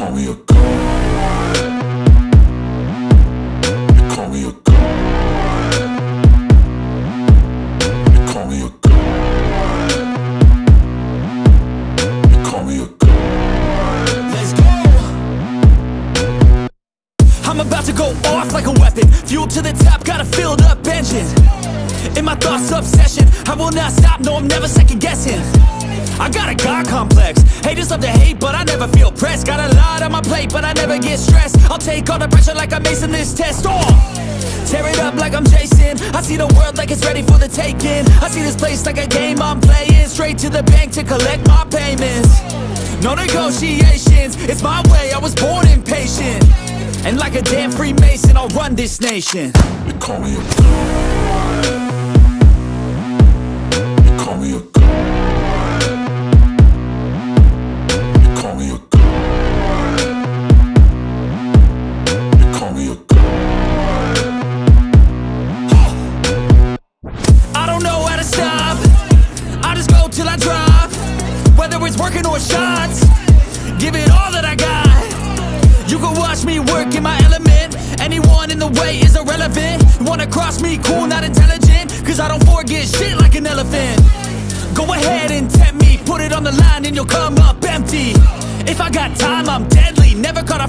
call me a god. You call me a call me a call me a. Let's go. I'm about to go off like a weapon. Fuel to the top, got a filled up engine. My thoughts, obsession. I will not stop, no, I'm never second guessing. I got a God complex. Haters love to hate, but I never feel pressed. Got a lot on my plate, but I never get stressed. I'll take all the pressure like I'm acing this test. Oh! Tear it up like I'm Jason. I see the world like it's ready for the taking. I see this place like a game I'm playing. Straight to the bank to collect my payments. No negotiations, it's my way. I was born impatient. And like a damn Freemason, I'll run this nation. You call me a me a god. You call me a god. You call me a god. I don't know how to stop. I just go till I drop. Whether it's working or shots, give it all that I got. You can watch me work in my element. Anyone in the way is irrelevant. You wanna cross me, cool, not intelligent. Cause I don't forget shit like an elephant. The line and you'll come up empty. If I got time, I'm deadly. Never caught